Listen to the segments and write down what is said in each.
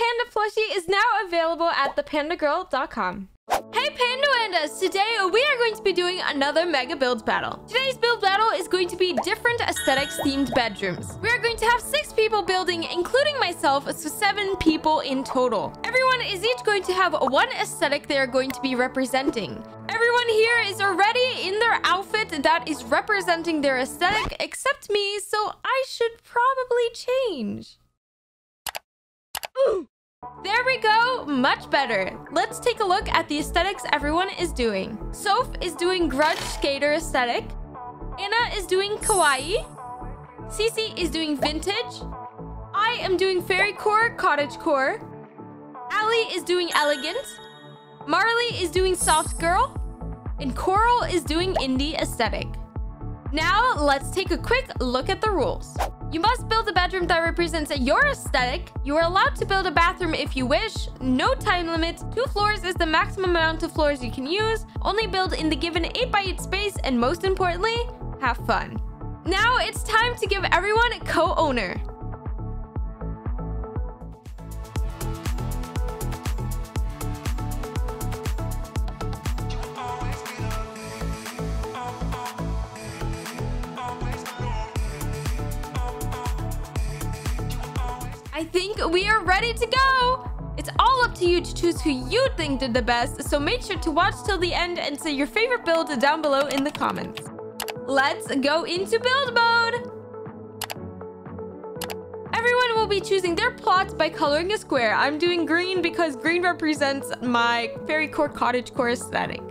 Panda plushie is now available at dapandagirl.com. Hey Pandawandas! Today we are going to be doing another mega build battle. Today's build battle is going to be different aesthetics themed bedrooms. We are going to have six people building, including myself, so seven people in total. Everyone is each going to have one aesthetic they are going to be representing. Everyone here is already in their outfit that is representing their aesthetic, except me, so I should probably change. Ooh. There we go, much better. Let's take a look at the aesthetics everyone is doing. Soph is doing grunge skater aesthetic. Anna is doing kawaii. Cece is doing vintage. I am doing fairy core, cottage core. Ali is doing elegant. Marley is doing soft girl. And Coral is doing indie aesthetic. Now, let's take a quick look at the rules. You must build a bedroom that represents your aesthetic. You are allowed to build a bathroom if you wish. No time limit. Two floors is the maximum amount of floors you can use. Only build in the given 8x8 space. And most importantly, have fun. Now it's time to give everyone a co-owner. We are ready to go. It's all up to you to choose who you think did the best, so make sure to watch till the end and say your favorite build down below in the comments. Let's go into build mode. Everyone will be choosing their plots by coloring a square. I'm doing green because green represents my fairy core cottage core aesthetic.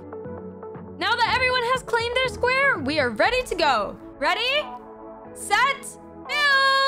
Now that everyone has claimed their square, we are ready to go. Ready, set, build!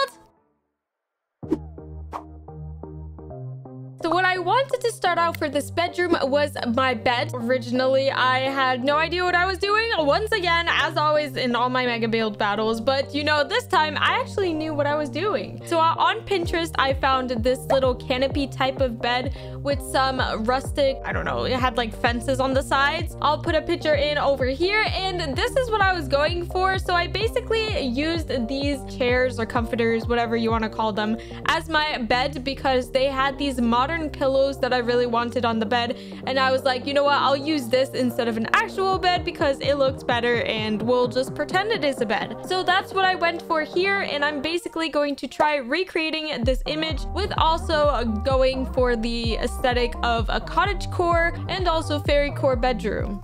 So what I wanted to start out for this bedroom was my bed. Originally, I had no idea what I was doing. Once again, as always in all my mega build battles. But you know, this time I actually knew what I was doing. So uh, on Pinterest, I found this little canopy type of bed with some rustic, I don't know, it had like fences on the sides. I'll put a picture in over here. And this is what I was going for. So I basically used these chairs or comforters, whatever you want to call them, as my bed because they had these modern modern pillows that I really wanted on the bed. And I was like, you know what? I'll use this instead of an actual bed because it looks better and we'll just pretend it is a bed. So that's what I went for here. And I'm basically going to try recreating this image with also going for the aesthetic of a cottage core and also fairy core bedroom.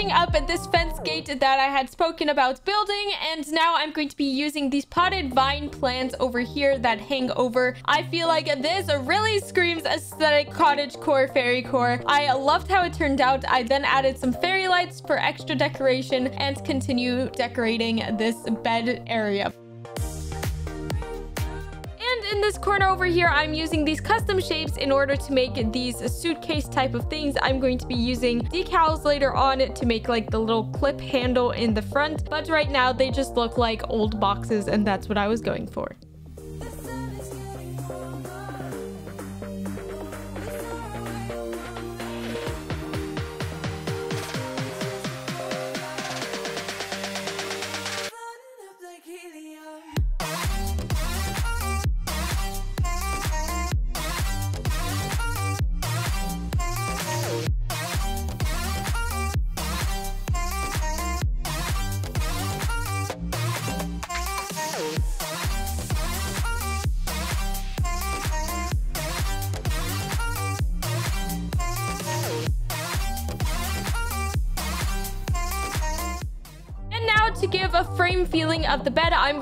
Finishing up this fence gate that I had spoken about building and now I'm going to be using these potted vine plants over here that hang over. I feel like this really screams aesthetic cottage core fairy core. I loved how it turned out. I then added some fairy lights for extra decoration and continue decorating this bed area in this corner over here, I'm using these custom shapes in order to make these suitcase type of things. I'm going to be using decals later on to make like the little clip handle in the front. But right now they just look like old boxes and that's what I was going for.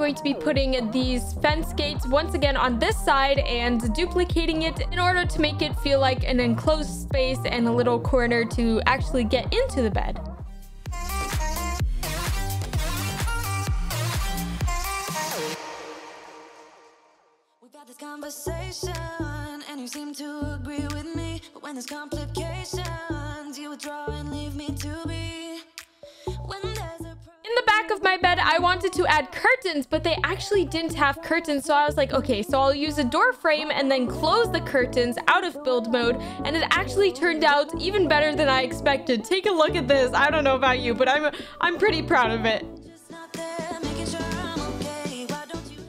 Going to be putting these fence gates once again on this side and duplicating it in order to make it feel like an enclosed space and a little corner to actually get into the bed. conversation and you seem to agree with me but when complications back of my bed, I wanted to add curtains, but they actually didn't have curtains. So I was like, okay, so I'll use a door frame and then close the curtains out of build mode. And it actually turned out even better than I expected. Take a look at this. I don't know about you, but I'm, I'm pretty proud of it.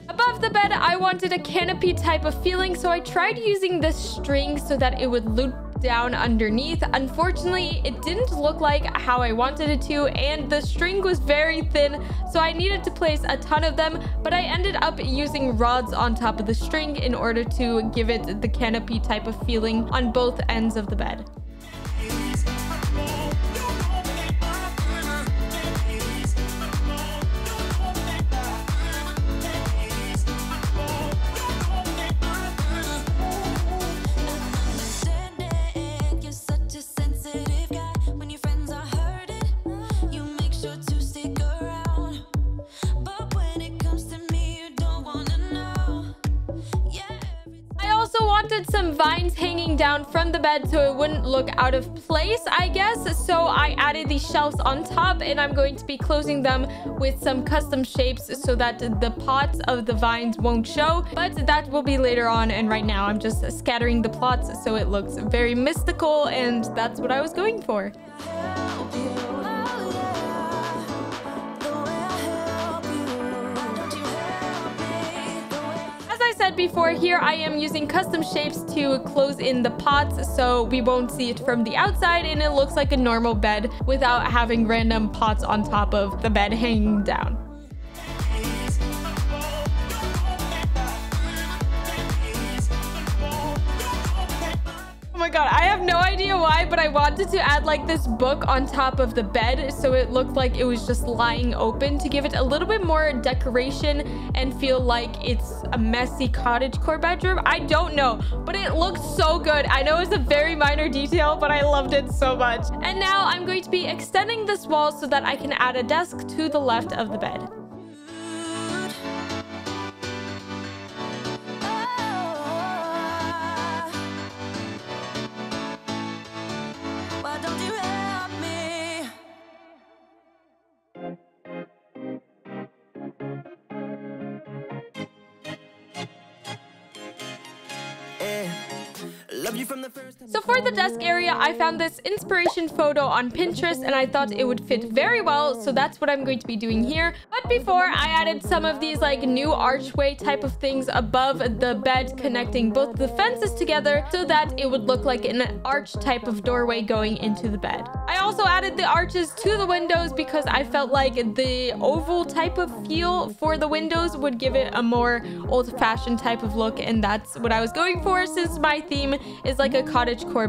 Above the bed, I wanted a canopy type of feeling, so I tried using this string so that it would loop down underneath. Unfortunately, it didn't look like how I wanted it to, and the string was very thin, so I needed to place a ton of them, but I ended up using rods on top of the string in order to give it the canopy type of feeling on both ends of the bed. Vines hanging down from the bed so it wouldn't look out of place, I guess. So I added these shelves on top and I'm going to be closing them with some custom shapes so that the pots of the vines won't show. But that will be later on. And right now I'm just scattering the plots so it looks very mystical and that's what I was going for. Said before, here I am using custom shapes to close in the pots so we won't see it from the outside and it looks like a normal bed without having random pots on top of the bed hanging down. God, I have no idea why, but I wanted to add like this book on top of the bed so it looked like it was just lying open to give it a little bit more decoration and feel like it's a messy cottage core bedroom. I don't know, but it looks so good. I know it's a very minor detail, but I loved it so much. And now I'm going to be extending this wall so that I can add a desk to the left of the bed. Desk area, I found this inspiration photo on Pinterest and I thought it would fit very well. So that's what I'm going to be doing here. But before I added some of these like new archway type of things above the bed connecting both the fences together so that it would look like an arch type of doorway going into the bed. I also added the arches to the windows because I felt like the oval type of feel for the windows would give it a more old-fashioned type of look and that's what I was going for since my theme is like a cottage core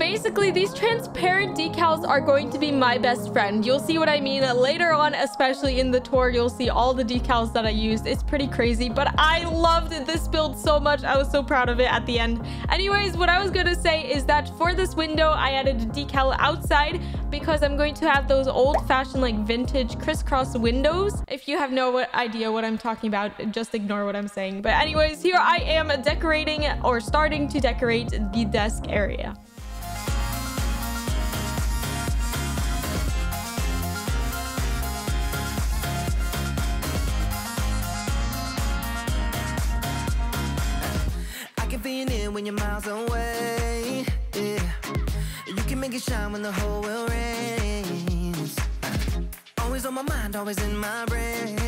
basically these transparent decals are going to be my best friend. You'll see what I mean later on, especially in the tour. You'll see all the decals that I used. It's pretty crazy, but I loved this build so much. I was so proud of it at the end. Anyways, what I was going to say is that for this window, I added a decal outside because I'm going to have those old-fashioned like vintage crisscross windows. If you have no idea what I'm talking about, just ignore what I'm saying. But anyways, here I am decorating or starting to decorate the desk area. When you're miles away. Yeah. You can make it shine when the whole world rains. Always on my mind, always in my brain.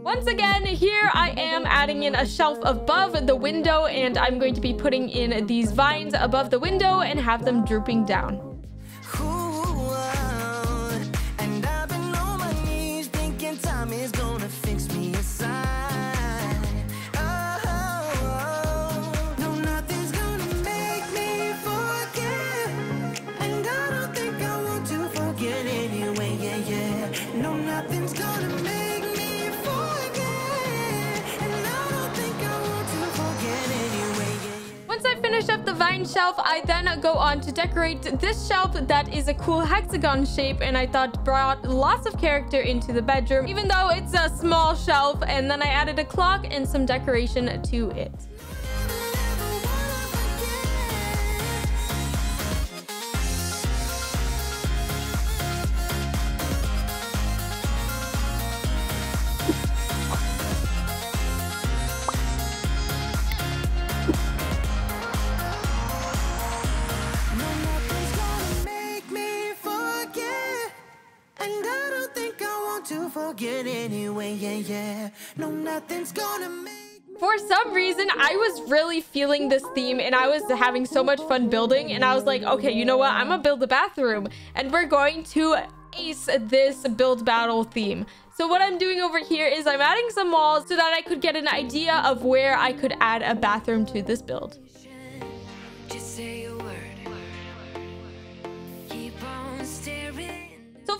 Once again, here I am adding in a shelf above the window and I'm going to be putting in these vines above the window and have them drooping down. Shelf, I then go on to decorate this shelf that is a cool hexagon shape and I thought brought lots of character into the bedroom, even though it's a small shelf. And then I added a clock and some decoration to it. Yeah, yeah. No, nothing's gonna make for some reason, I was really feeling this theme and I was having so much fun building. And I was like, okay, you know what? I'm gonna build a bathroom and we're going to ace this build battle theme. So what I'm doing over here is I'm adding some walls so that I could get an idea of where I could add a bathroom to this build.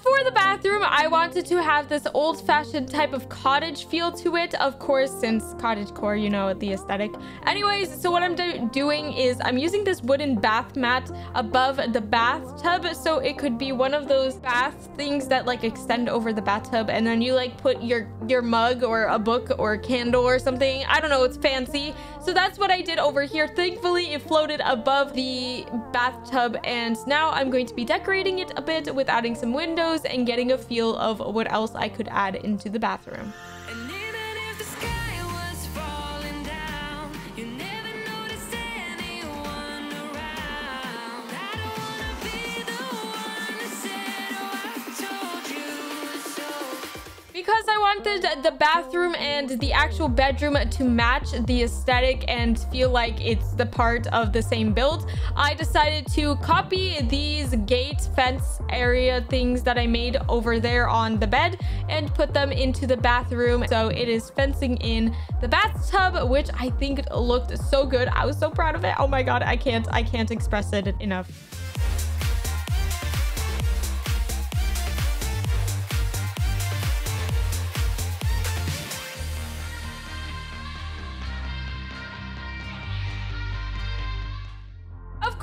For the bathroom, I wanted to have this old-fashioned type of cottage feel to it. Of course, since cottage core, you know, the aesthetic. Anyways, so what I'm do doing is I'm using this wooden bath mat above the bathtub. So it could be one of those bath things that like extend over the bathtub. And then you like put your, your mug or a book or a candle or something. I don't know, it's fancy. So that's what I did over here. Thankfully, it floated above the bathtub. And now I'm going to be decorating it a bit with adding some windows and getting a feel of what else I could add into the bathroom. Because I wanted the bathroom and the actual bedroom to match the aesthetic and feel like it's the part of the same build, I decided to copy these gate fence area things that I made over there on the bed and put them into the bathroom. So it is fencing in the bathtub, which I think looked so good. I was so proud of it. Oh my God, I can't, I can't express it enough.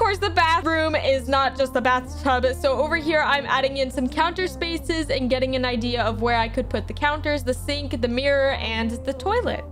Course, the bathroom is not just the bathtub. So over here, I'm adding in some counter spaces and getting an idea of where I could put the counters, the sink, the mirror, and the toilet.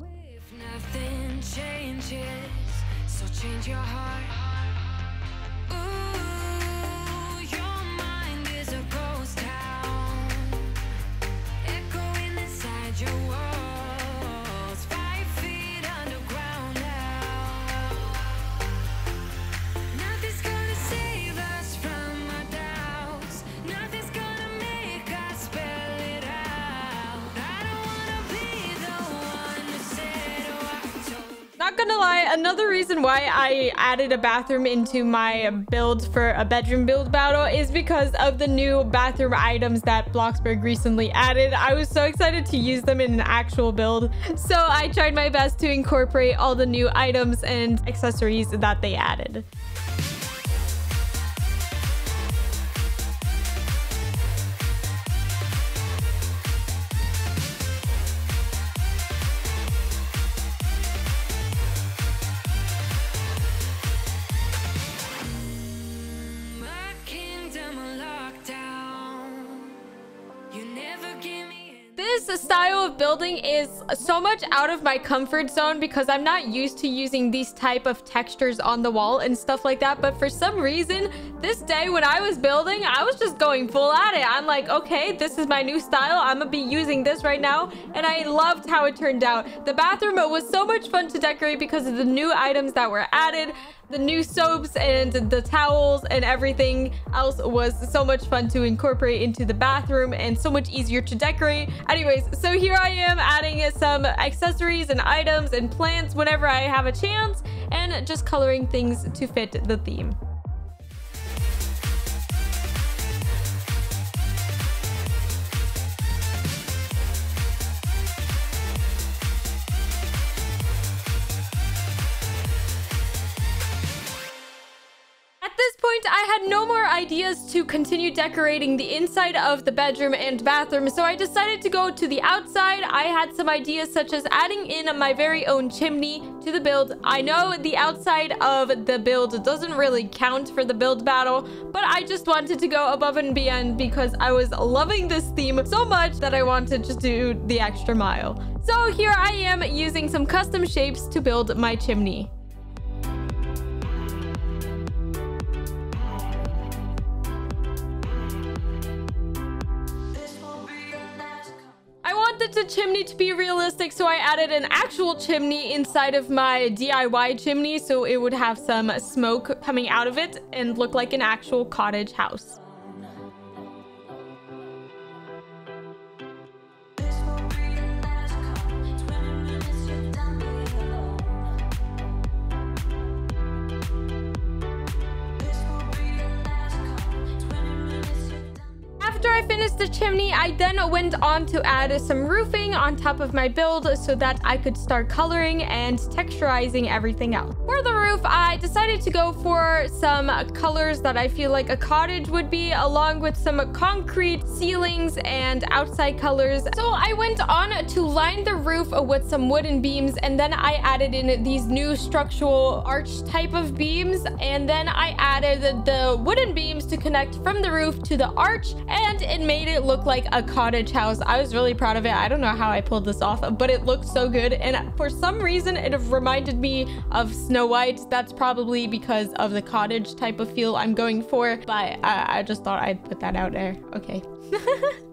Not gonna lie, another reason why I added a bathroom into my build for a bedroom build battle is because of the new bathroom items that Bloxburg recently added. I was so excited to use them in an actual build. So I tried my best to incorporate all the new items and accessories that they added. This style of building is so much out of my comfort zone because I'm not used to using these type of textures on the wall and stuff like that. But for some reason, this day when I was building, I was just going full at it. I'm like, okay, this is my new style. I'm gonna be using this right now. And I loved how it turned out. The bathroom was so much fun to decorate because of the new items that were added the new soaps and the towels and everything else was so much fun to incorporate into the bathroom and so much easier to decorate. Anyways, so here I am adding some accessories and items and plants whenever I have a chance and just coloring things to fit the theme. Point, I had no more ideas to continue decorating the inside of the bedroom and bathroom, so I decided to go to the outside. I had some ideas such as adding in my very own chimney to the build. I know the outside of the build doesn't really count for the build battle, but I just wanted to go above and beyond because I was loving this theme so much that I wanted to do the extra mile. So here I am using some custom shapes to build my chimney. Chimney to be realistic, so I added an actual chimney inside of my DIY chimney so it would have some smoke coming out of it and look like an actual cottage house. I finished the chimney, I then went on to add some roofing on top of my build so that I could start coloring and texturizing everything else. For the roof, I decided to go for some colors that I feel like a cottage would be, along with some concrete ceilings and outside colors. So I went on to line the roof with some wooden beams, and then I added in these new structural arch type of beams, and then I added the wooden beams to connect from the roof to the arch, and it made it look like a cottage house. I was really proud of it. I don't know how I pulled this off, but it looked so good. And for some reason, it reminded me of Snow White. That's probably because of the cottage type of feel I'm going for, but I, I just thought I'd put that out there. Okay.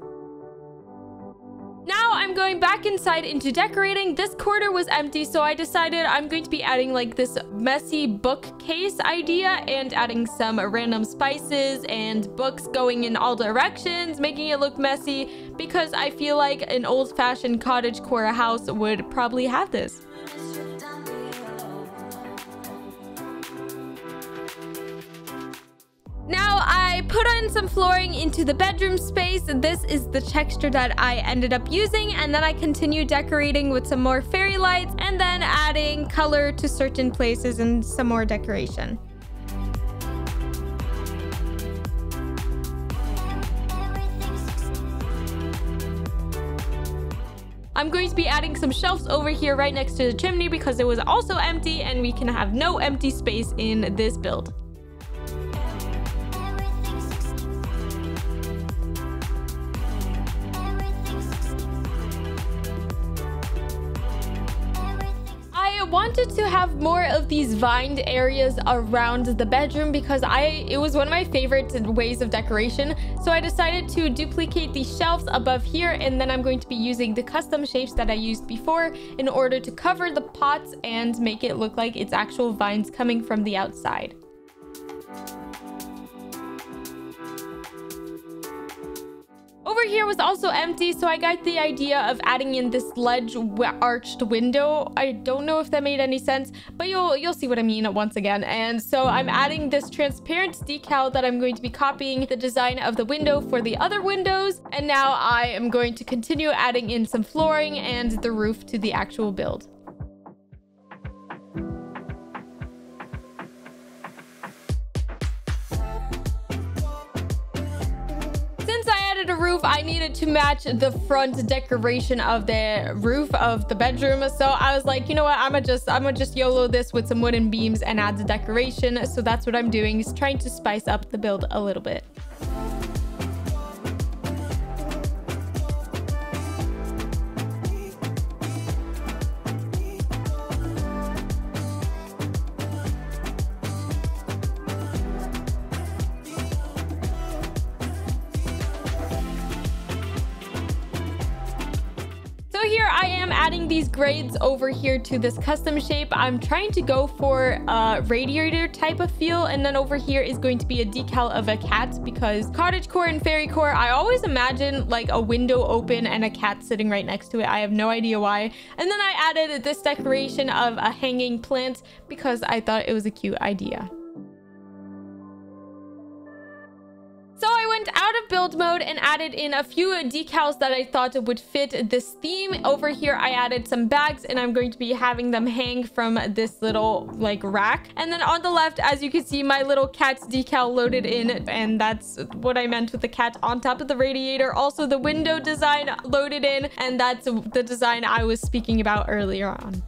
I'm going back inside into decorating. This corner was empty, so I decided I'm going to be adding like this messy bookcase idea and adding some random spices and books going in all directions, making it look messy because I feel like an old-fashioned cottage core house would probably have this. Now I put on some flooring into the bedroom space. This is the texture that I ended up using and then I continue decorating with some more fairy lights and then adding color to certain places and some more decoration. I'm going to be adding some shelves over here right next to the chimney because it was also empty and we can have no empty space in this build. Wanted to have more of these vined areas around the bedroom because I it was one of my favorite ways of decoration. So I decided to duplicate these shelves above here and then I'm going to be using the custom shapes that I used before in order to cover the pots and make it look like it's actual vines coming from the outside. Over here was also empty, so I got the idea of adding in this ledge arched window. I don't know if that made any sense, but you'll you'll see what I mean once again. And so I'm adding this transparent decal that I'm going to be copying the design of the window for the other windows. And now I am going to continue adding in some flooring and the roof to the actual build. Needed to match the front decoration of the roof of the bedroom. So I was like, you know what? I'm gonna just I'm gonna just YOLO this with some wooden beams and add the decoration. So that's what I'm doing is trying to spice up the build a little bit. Grades over here to this custom shape. I'm trying to go for a radiator type of feel. And then over here is going to be a decal of a cat because cottage core and fairy core, I always imagine like a window open and a cat sitting right next to it. I have no idea why. And then I added this decoration of a hanging plant because I thought it was a cute idea. Out of build mode and added in a few decals that I thought would fit this theme. Over here, I added some bags and I'm going to be having them hang from this little like rack. And then on the left, as you can see, my little cat's decal loaded in. And that's what I meant with the cat on top of the radiator. Also the window design loaded in. And that's the design I was speaking about earlier on.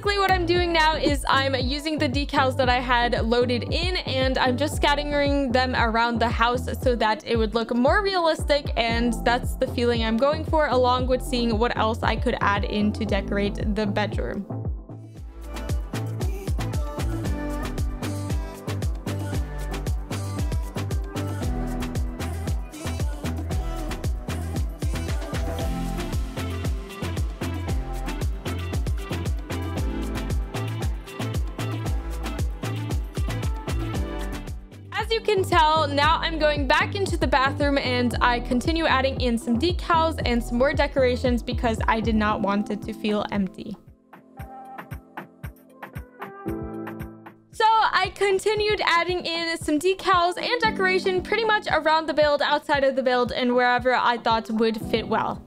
Basically what I'm doing now is I'm using the decals that I had loaded in and I'm just scattering them around the house so that it would look more realistic and that's the feeling I'm going for along with seeing what else I could add in to decorate the bedroom. You can tell, now I'm going back into the bathroom and I continue adding in some decals and some more decorations because I did not want it to feel empty. So I continued adding in some decals and decoration pretty much around the build, outside of the build, and wherever I thought would fit well.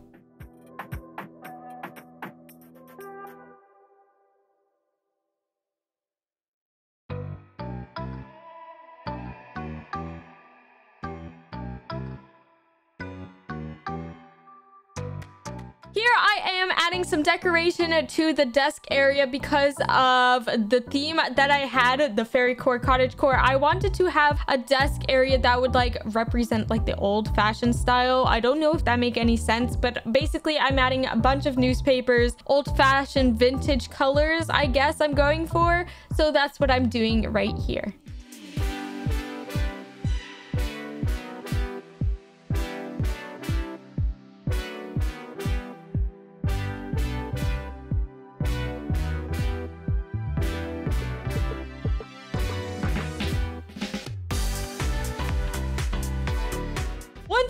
Some decoration to the desk area because of the theme that I had, the fairy core, cottage core. I wanted to have a desk area that would like represent like the old fashioned style. I don't know if that make any sense, but basically I'm adding a bunch of newspapers, old fashioned vintage colors, I guess I'm going for. So that's what I'm doing right here.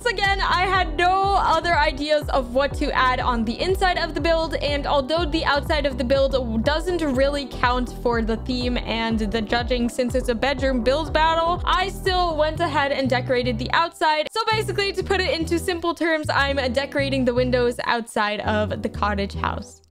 Once again, I had no other ideas of what to add on the inside of the build, and although the outside of the build doesn't really count for the theme and the judging since it's a bedroom build battle, I still went ahead and decorated the outside. So basically, to put it into simple terms, I'm decorating the windows outside of the cottage house.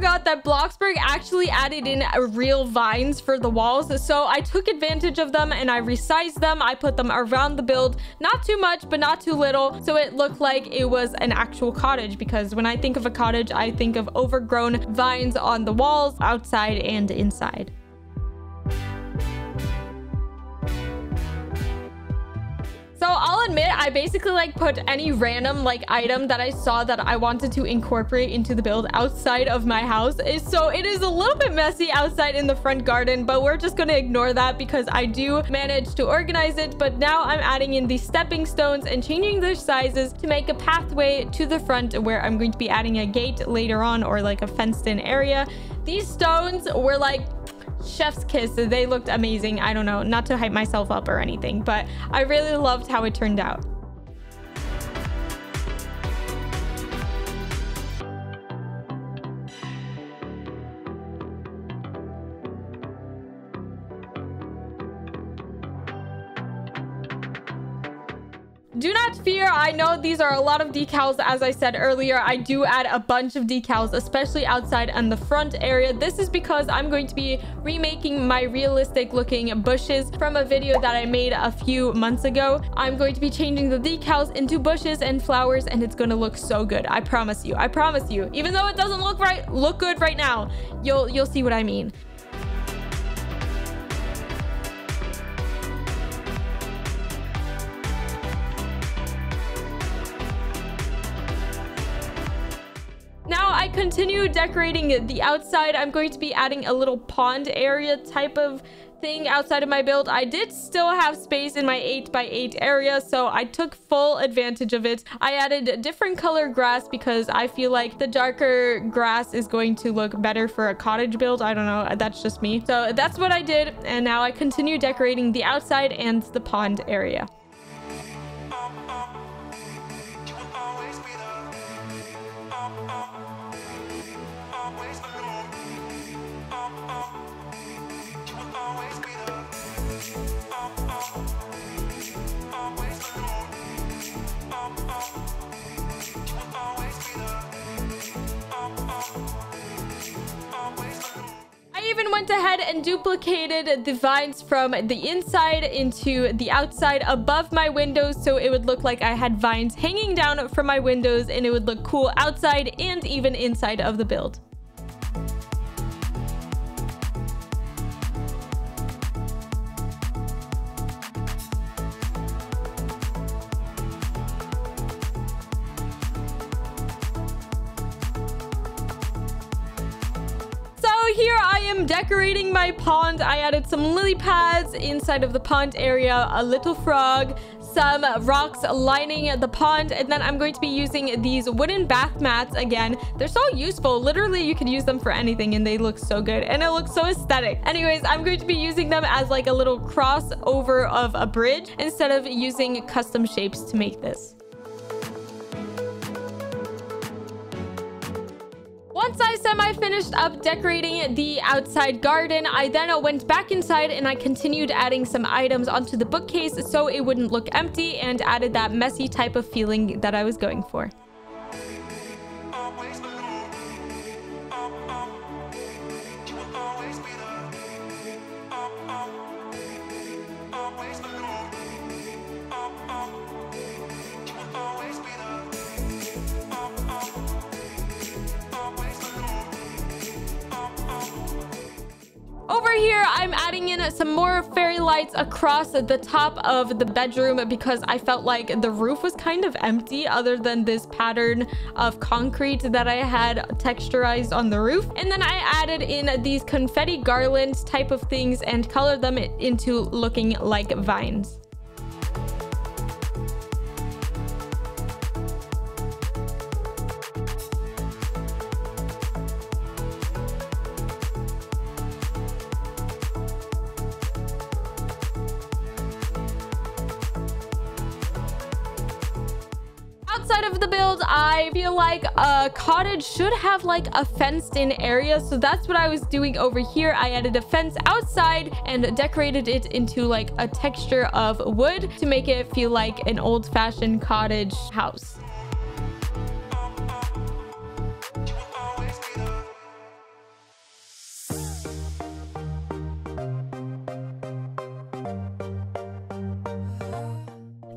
Forgot that Bloxburg actually added in real vines for the walls. So I took advantage of them and I resized them. I put them around the build, not too much, but not too little. So it looked like it was an actual cottage because when I think of a cottage, I think of overgrown vines on the walls, outside and inside. So I'll admit, I basically like put any random like item that I saw that I wanted to incorporate into the build outside of my house. So it is a little bit messy outside in the front garden, but we're just going to ignore that because I do manage to organize it. But now I'm adding in the stepping stones and changing their sizes to make a pathway to the front where I'm going to be adding a gate later on or like a fenced in area. These stones were like chef's kiss. They looked amazing. I don't know, not to hype myself up or anything, but I really loved how it turned out. Fear. I know these are a lot of decals. As I said earlier, I do add a bunch of decals, especially outside and the front area. This is because I'm going to be remaking my realistic looking bushes from a video that I made a few months ago. I'm going to be changing the decals into bushes and flowers and it's going to look so good. I promise you. I promise you. Even though it doesn't look right, look good right now, you'll you'll see what I mean. I continue decorating the outside, I'm going to be adding a little pond area type of thing outside of my build, I did still have space in my 8 by 8 area, so I took full advantage of it. I added different color grass because I feel like the darker grass is going to look better for a cottage build. I don't know. That's just me. So that's what I did. And now I continue decorating the outside and the pond area. Ahead and duplicated the vines from the inside into the outside above my windows so it would look like I had vines hanging down from my windows and it would look cool outside and even inside of the build. Decorating my pond. I added some lily pads inside of the pond area, a little frog, some rocks lining the pond and then I'm going to be using these wooden bath mats again. They're so useful. Literally you can use them for anything and they look so good and it looks so aesthetic. Anyways I'm going to be using them as like a little crossover of a bridge instead of using custom shapes to make this Once I semi-finished up decorating the outside garden, I then went back inside and I continued adding some items onto the bookcase so it wouldn't look empty and added that messy type of feeling that I was going for. Over here, I'm adding in some more fairy lights across the top of the bedroom because I felt like the roof was kind of empty other than this pattern of concrete that I had texturized on the roof. And then I added in these confetti garlands type of things and colored them into looking like vines. I feel like a cottage should have like a fenced in area. So that's what I was doing over here. I added a fence outside and decorated it into like a texture of wood to make it feel like an old fashioned cottage house.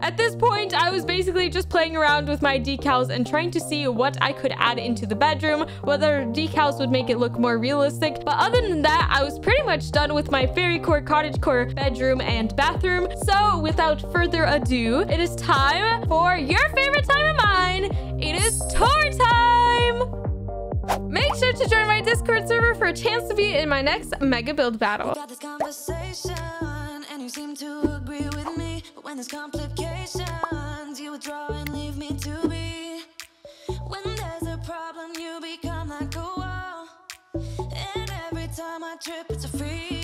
At this point, I was basically just playing around with my decals and trying to see what I could add into the bedroom, whether decals would make it look more realistic. But other than that, I was pretty much done with my fairy core, cottage core bedroom and bathroom. So without further ado, it is time for your favorite time of mine. It is tour time! Make sure to join my Discord server for a chance to be in my next Mega Build battle trip It's a free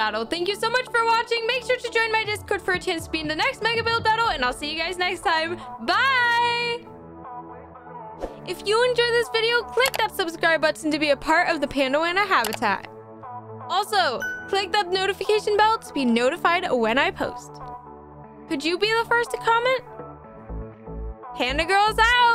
battle. Thank you so much for watching. Make sure to join my Discord for a chance to be in the next mega build battle, and I'll see you guys next time. Bye! If you enjoyed this video, click that subscribe button to be a part of the Pandawanda habitat. Also, click that notification bell to be notified when I post. Could you be the first to comment? Panda Girls out!